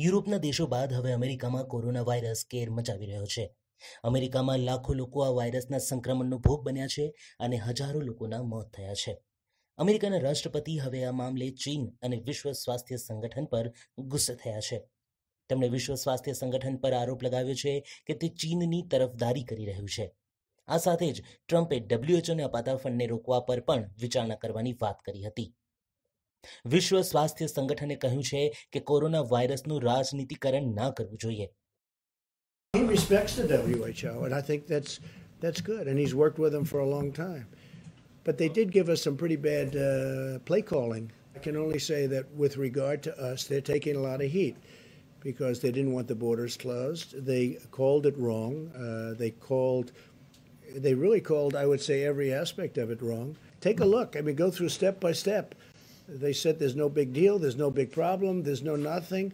યુરોપના દેશો બાદ હવે અમેરિકામાં કોરોના વાયરસ કેર મચાવી રહ્યો છે. અમેરિકામાં લાખો લોકો આ વાયરસના સંક્રમણનો ભોગ બન્યા છે અને હજારો લોકોના મોત થયા છે. અમેરિકાના રાષ્ટ્રપતિ હવે આ મામલે ચીન અને વિશ્વ સ્વાસ્થ્ય સંગઠન પર ગુસ્સે થયા છે. તેમણે વિશ્વ સ્વાસ્થ્ય સંગઠન પર આરોપ લગાવ્યો છે કે તે ચીનની તરફદારી કરી રહ્યું છે. આ સાથે જ ટ્રમ્પે ડબ્લ્યુએચઓને અપાતા ફંડને રોકવા પર પણ વિચારણા કરવાની વાત કરી હતી. વિશ્વ સ્વાસ્થ્ય સંગઠને કહ્યું છે કે કોરોના વાયરસનું રાજનીતિકરણ ના કરવું જોઈએ He respects the WHO, and I think that's that's good. And he's worked with them for a long time. But they did give us some pretty bad uh, play calling. I can only say that with regard to us, they're taking a lot of heat because they didn't want the borders closed. They called it wrong. Uh, they called, they really called, I would say, every aspect of it wrong. Take a look. I mean, go through step by step. They said there's no big deal, there's no big problem, there's no nothing.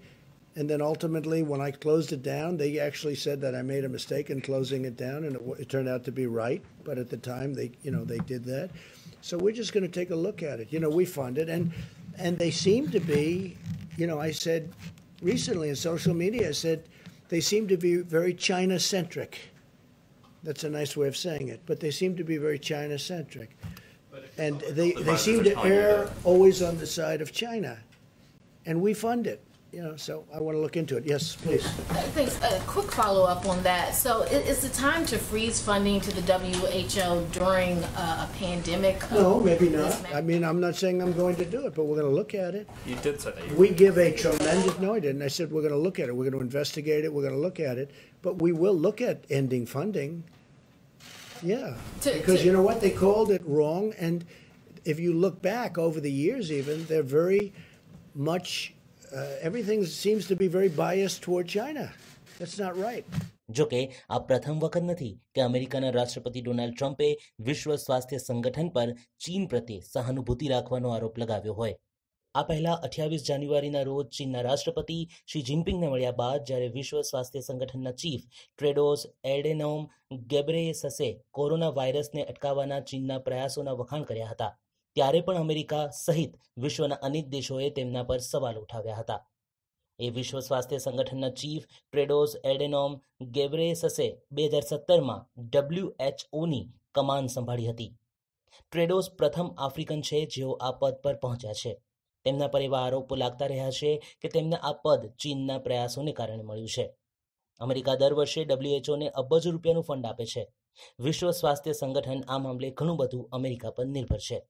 And then ultimately, when I closed it down, they actually said that I made a mistake in closing it down, and it, it turned out to be right. But at the time, they, you know, they did that. So we're just going to take a look at it. You know, we fund it, and and they seem to be, you know, I said recently in social media, I said they seem to be very China centric. That's a nice way of saying it, but they seem to be very China centric. And they, they seem to err always on the side of China. And we fund it, you know, so I want to look into it. Yes, please. Thanks. A quick follow up on that. So, i- is the time to freeze funding to the WHO during uh, a pandemic? of No, maybe not. I mean, I'm not saying I'm going to do it, but we're going to look at it. You did say that. You, We give a tremendous, no, I didn't. I said, we're going to look at it. We're going to investigate it. We're going to look at it. But we will look at ending funding. Yeah. To- Because to- you know what? They called it wrong. And if you look back over the years, even, they're very much, uh, everything seems to be very biased toward China. That's not right. જો કે આ પ્રથમ વખત નથી કે અમેરિકાના રાષ્ટ્રપતિ Donald ટ્રમ્પે વિશ્વ સ્વાસ્થ્ય સંગઠન પર ચીન પ્રત્યે સહાનુભૂતિ રાખવાનો આરોપ લગાવ્યો હોય આ પહેલા અઠ્યાવીસ જાન્યુઆરીના રોજ ચીનના રાષ્ટ્રપતિ શ્રી જિનપિંગને મળ્યા બાદ જ્યારે વિશ્વ સ્વાસ્થ્ય સંગઠનના ચીફ ટ્રેડોસ એડેનોમ ગેબ્રેયસસે કોરોના વાયરસને અટકાવવાના ચીનના પ્રયાસોના વખાણ કર્યા હતા, ત્યારે પણ અમેરિકા સહિત વિશ્વના અનેક દેશોએ તેમના પર સવાલ ઉઠાવ્યા હતા. એ વિશ્વ સ્વાસ્થ્ય સંગઠનના ચીફ ટ્રેડોસ એડેનોમ ગેબ્રેયસસે બે હજાર સત્તરમાં ડબ્લ્યુએચઓની કમાન સંભાળી હતી. ટ્રેડોસ પ્રથમ આફ્રિકન છે જેઓ આ પદ પર પહોંચ્યા છે. તેમના પર એવા લાગતા રહ્યા છે કે તેમને આ પદ ચીનના પ્રયાસોને કારણે મળ્યું છે. અમેરિકા દર વર્ષે ડબ્લ્યુએચઓને અબજ રૂપિયાનું ફંડ આપે છે. વિશ્વ સ્વાસ્થ્ય સંગઠન આ મામલે ઘણું બધું અમેરિકા પર નિર્ભર છે.